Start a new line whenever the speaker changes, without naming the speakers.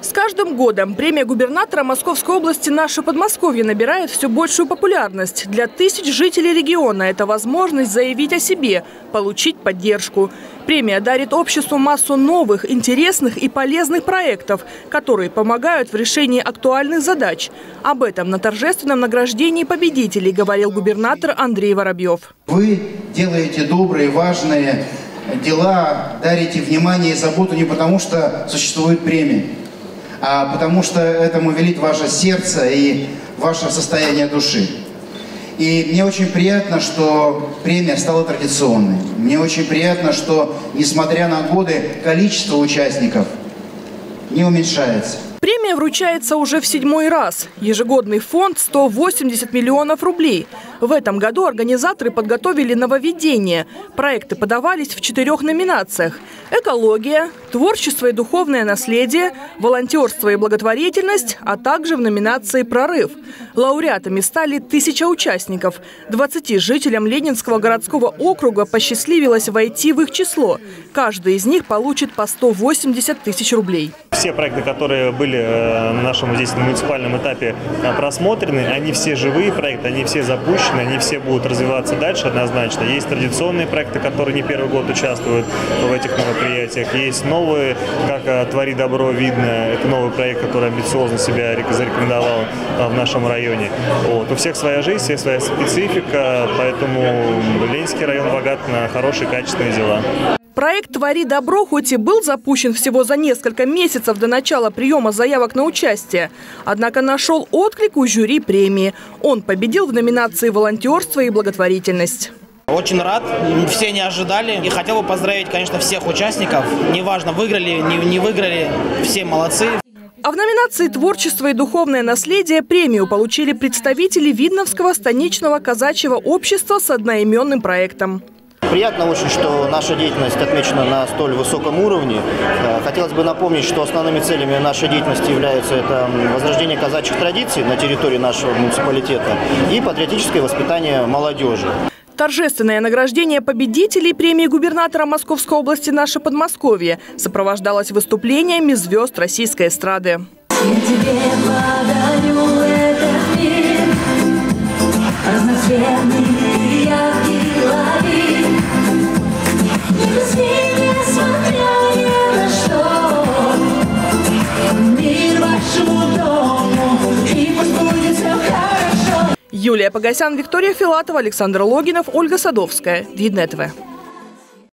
С каждым годом премия губернатора Московской области «Наше Подмосковье» набирает все большую популярность. Для тысяч жителей региона это возможность заявить о себе, получить поддержку. Премия дарит обществу массу новых, интересных и полезных проектов, которые помогают в решении актуальных задач. Об этом на торжественном награждении победителей говорил губернатор Андрей Воробьев.
Вы делаете добрые, важные дела, дарите внимание и заботу не потому, что существует премия, а потому что этому велит ваше сердце и ваше состояние души. И мне очень приятно, что премия стала традиционной. Мне очень приятно, что, несмотря на годы, количество участников не уменьшается.
Премия вручается уже в седьмой раз. Ежегодный фонд – 180 миллионов рублей. В этом году организаторы подготовили нововведение. Проекты подавались в четырех номинациях – экология, творчество и духовное наследие, волонтерство и благотворительность, а также в номинации «Прорыв». Лауреатами стали тысяча участников. 20 жителям Ленинского городского округа посчастливилось войти в их число. Каждый из них получит по 180 тысяч рублей.
Все проекты, которые были э, на нашем здесь на муниципальном этапе э, просмотрены, они все живые проекты, они все запущены, они все будут развиваться дальше однозначно. Есть традиционные проекты, которые не первый год участвуют в этих мероприятиях. Есть новые, как э, «Твори добро» видно. Это новый проект, который амбициозно себя зарекомендовал в нашем районе. Вот. У всех своя жизнь, всех своя специфика, поэтому Ленинский район богат на хорошие, качественные дела.
Проект «Твори добро» хоть и был запущен всего за несколько месяцев до начала приема заявок на участие, однако нашел отклик у жюри премии. Он победил в номинации «Волонтерство и благотворительность».
Очень рад, все не ожидали. И хотел бы поздравить, конечно, всех участников. Неважно, выиграли, не, не выиграли, все молодцы.
А в номинации «Творчество и духовное наследие» премию получили представители Видновского станичного казачьего общества с одноименным проектом.
Приятно очень, что наша деятельность отмечена на столь высоком уровне. Э, хотелось бы напомнить, что основными целями нашей деятельности являются это возрождение казачьих традиций на территории нашего муниципалитета и патриотическое воспитание молодежи.
Торжественное награждение победителей премии губернатора Московской области «Наше Подмосковье» сопровождалось выступлениями звезд российской эстрады. Я тебе подарю Юлия Погосян, Виктория Филатова, Александр Логинов, Ольга Садовская. Видное.